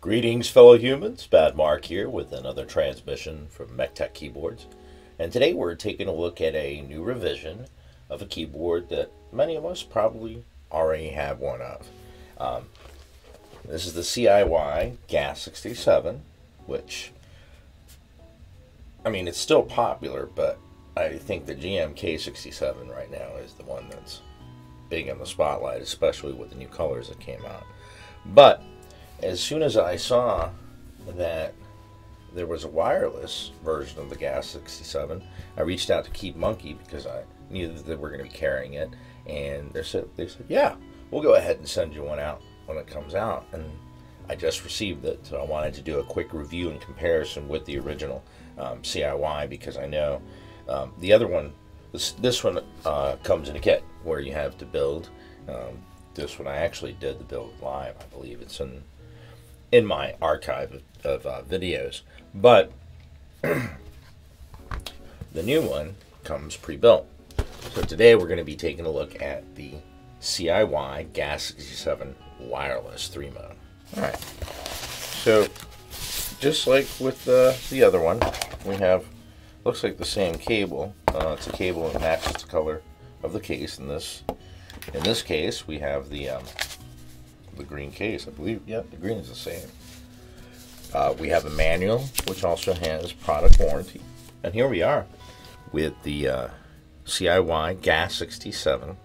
Greetings, fellow humans. Bad Mark here with another transmission from MechTech Keyboards. And today we're taking a look at a new revision of a keyboard that many of us probably already have one of. Um, this is the CIY GAS 67, which, I mean, it's still popular, but I think the GMK 67 right now is the one that's big in the spotlight, especially with the new colors that came out. But as soon as I saw that there was a wireless version of the GAS 67, I reached out to KeebMonkey because I knew that they were going to be carrying it, and they said, they said, yeah, we'll go ahead and send you one out when it comes out. And I just received it, so I wanted to do a quick review and comparison with the original um, CIY because I know um, the other one, this, this one uh, comes in a kit where you have to build. Um, this one I actually did the build live, I believe it's in in my archive of, of uh, videos. But the new one comes pre-built. So today we're going to be taking a look at the CIY GAS 67 wireless 3 mode. Alright, so just like with the, the other one, we have, looks like the same cable. Uh, it's a cable that matches the color of the case in this. In this case, we have the um, the green case. I believe, yeah, the green is the same. Uh, we have a manual, which also has product warranty. And here we are with the uh, CIY GAS 67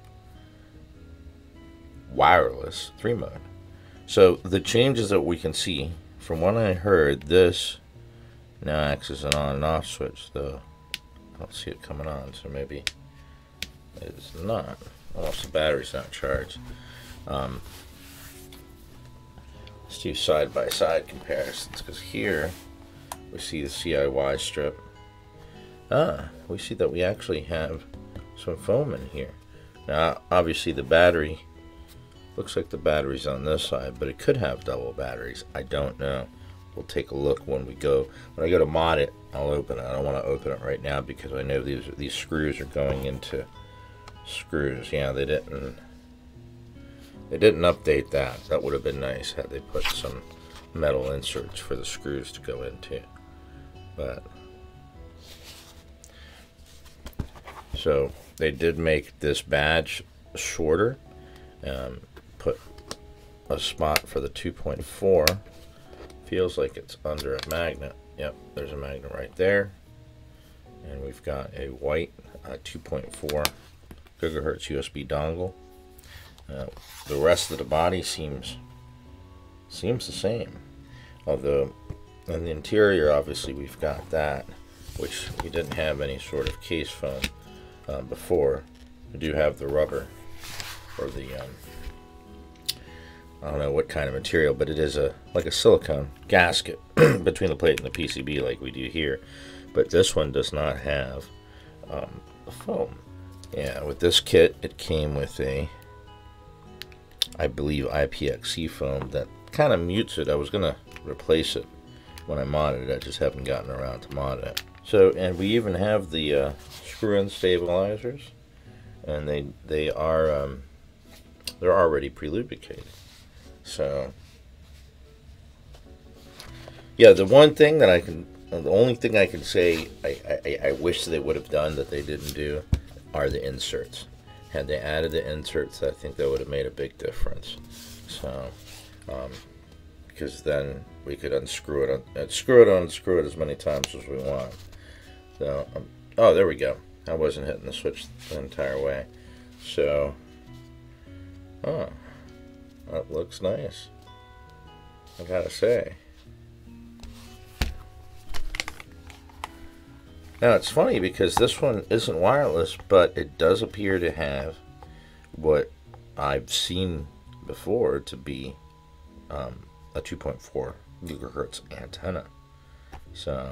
wireless 3 mode. So the changes that we can see, from what I heard, this now acts as an on and off switch, though I don't see it coming on, so maybe it's not. Unless the battery's not charged. Um, Let's do side-by-side -side comparisons, because here we see the CIY strip. Ah, we see that we actually have some foam in here. Now, obviously the battery, looks like the battery's on this side, but it could have double batteries. I don't know. We'll take a look when we go, when I go to mod it, I'll open it. I don't want to open it right now because I know these, these screws are going into screws. Yeah, they didn't they didn't update that. That would have been nice had they put some metal inserts for the screws to go into. But so they did make this badge shorter. Um, put a spot for the 2.4. Feels like it's under a magnet. Yep, there's a magnet right there. And we've got a white uh, 2.4 gigahertz USB dongle. Uh, the rest of the body seems seems the same. Although in the interior, obviously, we've got that, which we didn't have any sort of case foam um, before. We do have the rubber, or the, um, I don't know what kind of material, but it is a like a silicone gasket between the plate and the PCB like we do here. But this one does not have um, the foam. Yeah, with this kit, it came with a I believe IXPE foam that kind of mutes it. I was going to replace it when I modded it. I just haven't gotten around to mod it. So, and we even have the uh, screw-in stabilizers, and they they are um, they're already pre-lubricated. So, yeah, the one thing that I can, the only thing I can say I, I, I wish they would have done that they didn't do are the inserts. Had they added the inserts, I think that would have made a big difference. So, um, because then we could unscrew it, un screw it, unscrew it as many times as we want. So, um, oh, there we go. I wasn't hitting the switch the entire way. So, oh, that looks nice. I gotta say. Now it's funny because this one isn't wireless, but it does appear to have what I've seen before to be um, a 2.4 gigahertz antenna. So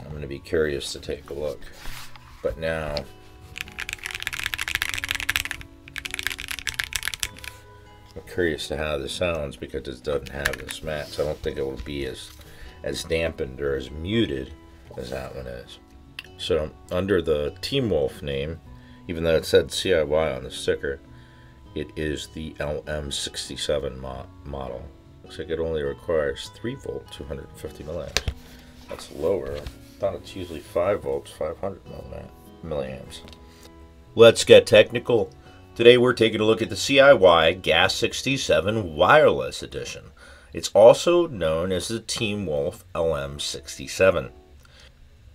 I'm going to be curious to take a look. But now I'm curious to how this sounds because it doesn't have this mat. So I don't think it will be as as dampened or as muted as that one is. So under the Team Wolf name, even though it said CIY on the sticker, it is the LM67 mo model. Looks like it only requires 3 volt, 250 milliamps. That's lower. I thought it's usually 5 volts, 500 milliamps. Let's get technical. Today we're taking a look at the CIY Gas 67 Wireless Edition. It's also known as the Team Wolf LM67.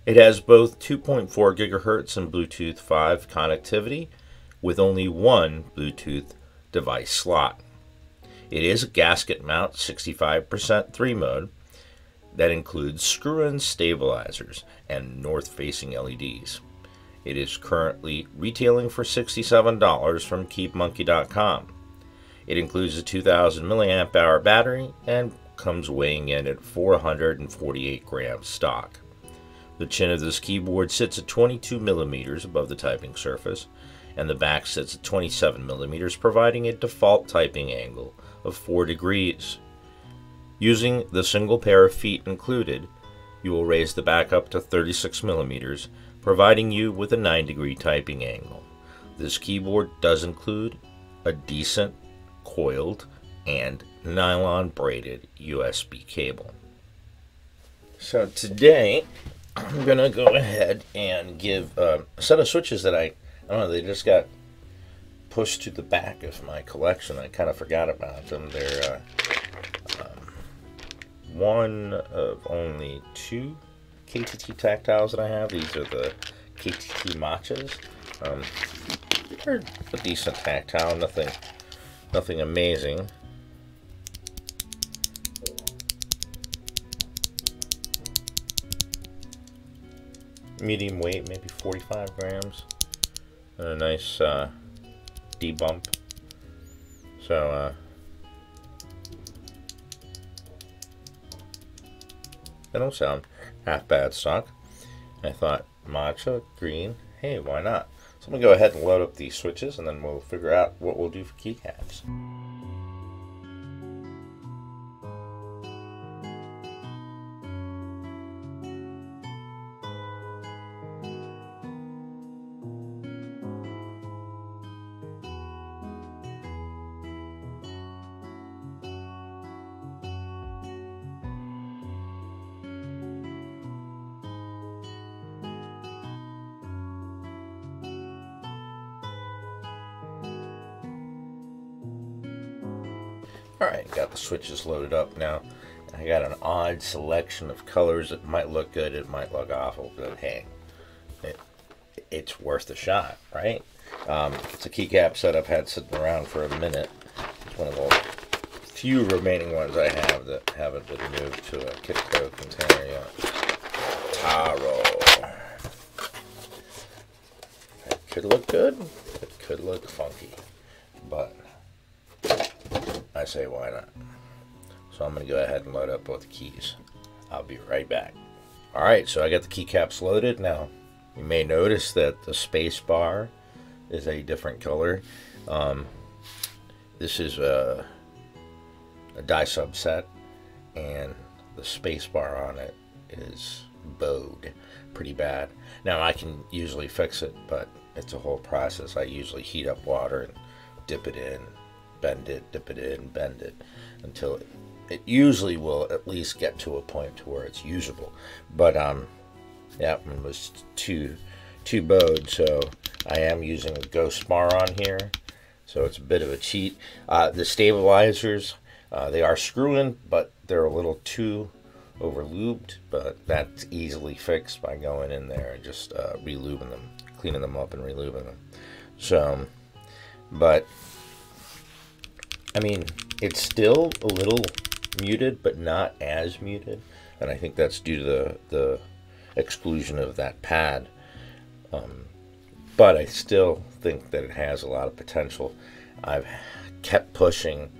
It has both 2.4 gigahertz and Bluetooth 5 connectivity with only one Bluetooth device slot. It is a gasket mount 65% 3 mode that includes screw-in stabilizers and north-facing LEDs. It is currently retailing for $67 from keebmonkey.com. It includes a 2000 milliamp hour battery and comes weighing in at 448 grams stock. The chin of this keyboard sits at 22 millimeters above the typing surface, and the back sits at 27 millimeters, providing a default typing angle of 4 degrees. Using the single pair of feet included, you will raise the back up to 36 millimeters, providing you with a 9 degree typing angle. This keyboard does include a decent coiled and nylon braided USB cable. So today I'm gonna go ahead and give uh, a set of switches that I, I don't know, they just got pushed to the back of my collection. I kind of forgot about them. They're uh, um, one of only two KTT tactiles that I have. These are the KTT Matchas. Um, they're a decent tactile, nothing, nothing amazing. medium weight, maybe 45 grams. And a nice uh, debump. So, uh, they don't sound half bad stock. I thought, matcha, green, hey, why not? So I'm going to go ahead and load up these switches and then we'll figure out what we'll do for keycaps. Alright, got the switches loaded up now. I got an odd selection of colors. It might look good, it might look awful, but hey, it, it's worth a shot, right? Um, it's a keycap set I've had sitting around for a minute. It's one of the few remaining ones I have that haven't been moved to a Kittko container yet. Taro. It could look good, it could look funky, I say why not. So I'm going to go ahead and load up both keys. I'll be right back. Alright, so I got the keycaps loaded. Now, you may notice that the space bar is a different color. Um, this is a, a die subset, and the space bar on it is bowed pretty bad. Now, I can usually fix it, but it's a whole process. I usually heat up water and dip it in bend it, dip it in, bend it until it, it usually will at least get to a point to where it's usable. But um, yeah, it was too too bowed, so I am using a Ghostbar on here. So it's a bit of a cheat. Uh, the stabilizers, uh, they are screw-in, but they're a little too over lubed, but that's easily fixed by going in there and just uh, relubing them, cleaning them up and relubing them. So, but I mean, it's still a little muted, but not as muted. And I think that's due to the, the exclusion of that pad. Um, but I still think that it has a lot of potential. I've kept pushing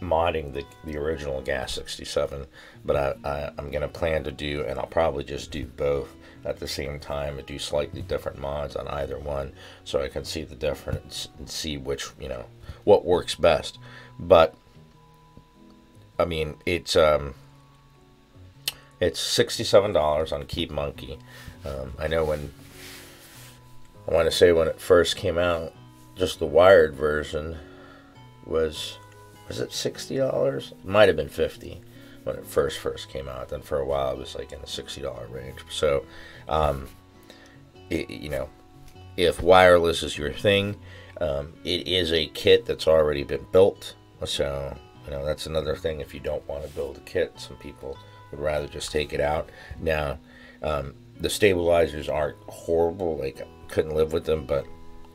modding the, the original Gas 67, but I, I, I'm going to plan to do, and I'll probably just do both at the same time and do slightly different mods on either one so I can see the difference and see which, you know, what works best. But I mean, it's um, it's sixty-seven dollars on KeebMonkey. Um, I know when I want to say when it first came out, just the wired version was was it sixty dollars? Might have been fifty when it first first came out. Then for a while it was like in the sixty dollar range. So, um, it, you know, if wireless is your thing, um, it is a kit that's already been built. So you know that's another thing. If you don't want to build a kit, some people would rather just take it out. Now, um, the stabilizers aren't horrible. Like couldn't live with them, but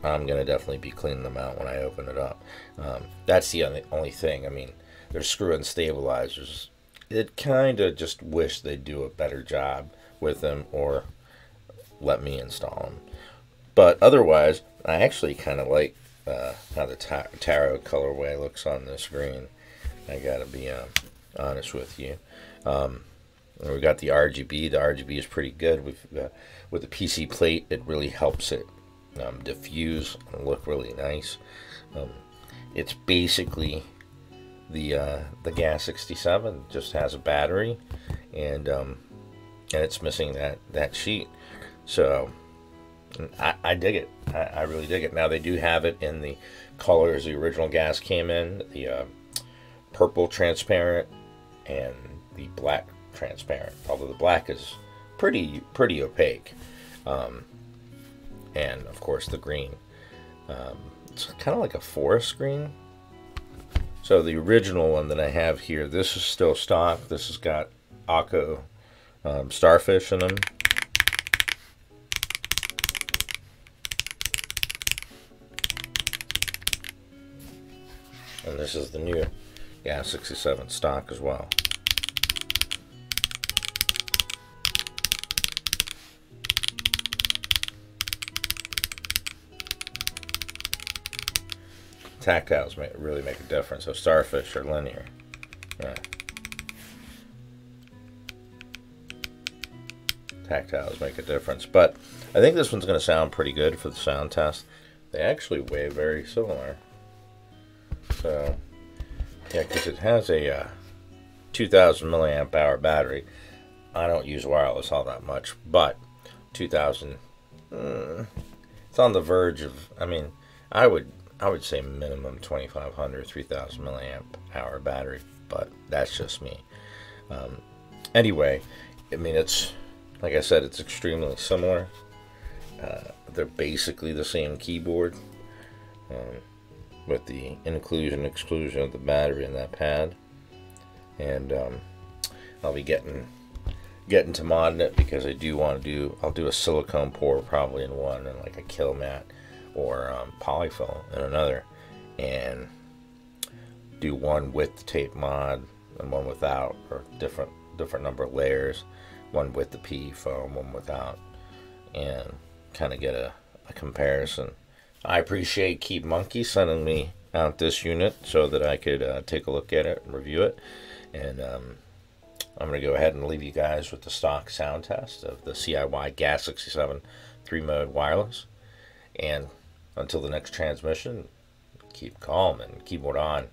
I'm gonna definitely be cleaning them out when I open it up. Um, that's the only, only thing. I mean, they're screw-in stabilizers. It kind of just wish they'd do a better job with them or let me install them. But otherwise, I actually kind of like uh, how the ta- tarot colorway looks on this green. I gotta be uh, honest with you. Um, we got the RGB. The RGB is pretty good. With uh, with the PC plate, it really helps it um, diffuse and look really nice. Um, it's basically the uh, the Gas 67 just has a battery and um, and it's missing that that sheet. So I, I dig it. I, I, really dig it. Now they do have it in the colors the original gas came in, the uh, purple transparent and the black transparent. Although the black is pretty pretty opaque. Um, and of course the green. Um, it's kind of like a forest green. So the original one that I have here, this is still stock. This has got Akko um, starfish in them. And this is the new Gas 67 stock as well. tactiles make, really make a difference. So starfish are linear. Yeah. Tactiles make a difference. But I think this one's going to sound pretty good for the sound test. They actually weigh very similar. So, yeah, because it has a uh, 2000 milliamp hour battery. I don't use wireless all that much, but 2000, mm, it's on the verge of, I mean, I would I would say minimum 2500, 3000 milliamp hour battery, but that's just me. Um, anyway, I mean, it's like I said, it's extremely similar. Uh, they're basically the same keyboard um, with the inclusion exclusion of the battery in that pad. And um, I'll be getting getting to modding it because I do want to do I'll do a silicone pour probably in one and like a kill mat or um, polyfill in another and do one with the tape mod and one without or different different number of layers one with the PE foam one without and kind of get a, a comparison I appreciate KeebMonkey sending me out this unit so that I could uh, take a look at it and review it and um, I'm going to go ahead and leave you guys with the stock sound test of the CIY Gas 67 three mode wireless and until the next transmission, keep calm and keyboard on.